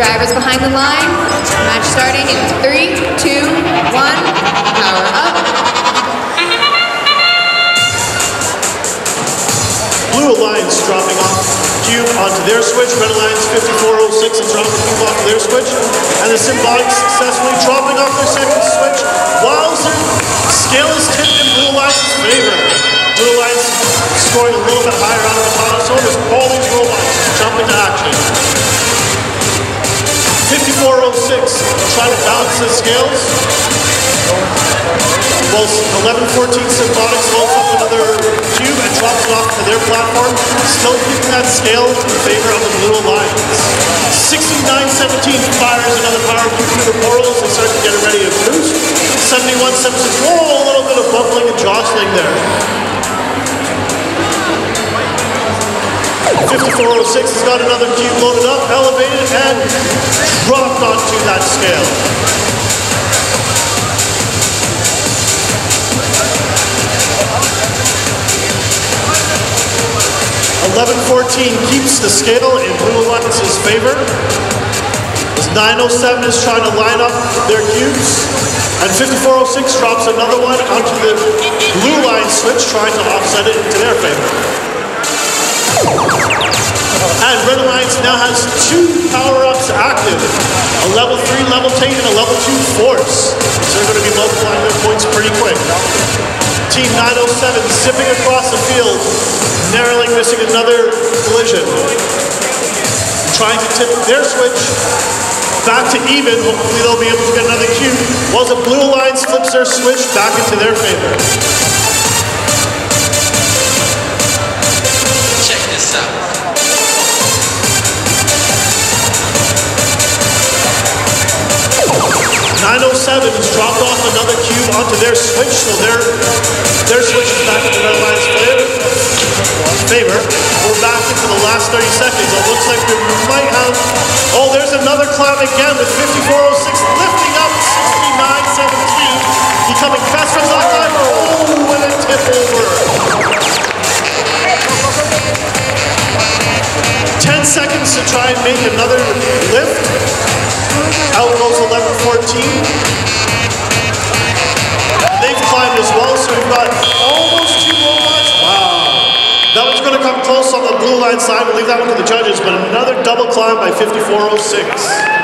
Drivers behind the line. Match starting in three, two, one. Power up. Blue Alliance dropping off cube onto their switch. Red Alliance 5406 is dropping cube off their switch. And the Simbotics successfully dropping off their second switch. The scale is tipped in Blue Alliance's favor. Blue Alliance scoring a little bit higher of the zone as all these robots jump into action. 5406 trying to balance the scales. Well, 1114 Simbotics loads up another cube and drops it off to their platform, still keeping that scale in favor of the Blue Alliance. 6917 fires another power cube through the portal as they start to get ready to boost. 7176, whoa, a little bit of bubbling and jostling there. 5406 has got another cube loaded up, elevated, and dropped onto that scale. 1114 keeps the scale in Blue Alliance's favor. As 907 is trying to line up their cubes. And 5406 drops another one onto the blue line switch, trying to offset it into their favor. And Red Alliance now has two power-ups active. A level 3 levitate and a level 2 force. So they're going to be multiplying their points pretty quick. Team 907 zipping across the field, narrowly missing another collision. Trying to tip their switch back to even. Hopefully they'll be able to get another cube. While the Blue Alliance flips their switch back into their favor. Onto their switch, so their their switch is back into Red Alliance favor. favor. We're back into the last 30 seconds. It looks like we might have. Oh, there's another climb again with 5406 lifting up 6917, becoming fast friends on time. Oh, and a tip over. 10 seconds to try and make another lift. Out blue line side. We'll leave that one to the judges, but another double climb by 5406.